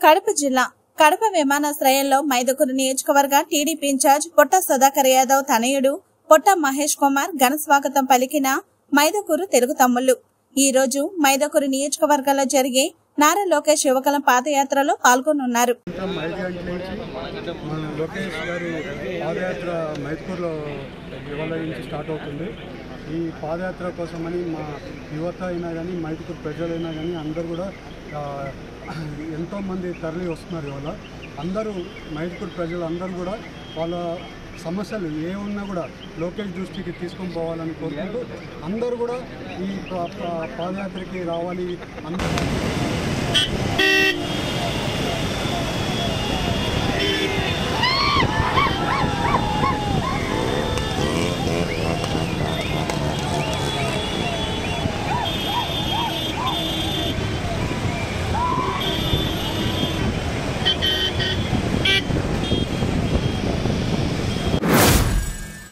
కడప జిల్లా కడప విమానాశ్రయంలో మైదుకూరు నియోజకవర్గ టీడీపీ ఇన్ఛార్జ్ పొట్ట సుధాకర్ యాదవ్ తనయుడు పొట్ట మహేష్ కుమార్ ఘన స్వాగతం పలికిన మైదుకూరు తెలుగు తమ్ముళ్ళు ఈ రోజు మైదకూరు నియోజకవర్గంలో జరిగే నారా లోకేష్ యువకలం పాదయాత్రలో పాల్గొనున్నారు. లోకేష్ పాదయాత్ర ఇవాళ నుంచి స్టార్ట్ అవుతుంది. ఈ పాదయాత్ర కోసమని మా యువత అయినా కానీ మైత్కూర్ ప్రజలైనా కానీ అందరూ కూడా ఎంతోమంది తరలి వస్తున్నారు ఇవాళ. అందరూ మైత్కూర్ ప్రజలు అందరూ కూడా వాళ్ళ సమస్యలు ఏ ఉన్నా కూడా లోకేష్ దృష్టికి తీసుకొని పోవాలని కోరుకుంటూ అందరూ కూడా ఈ పా- పా- పాదయాత్రకి రావాలి. అందరూ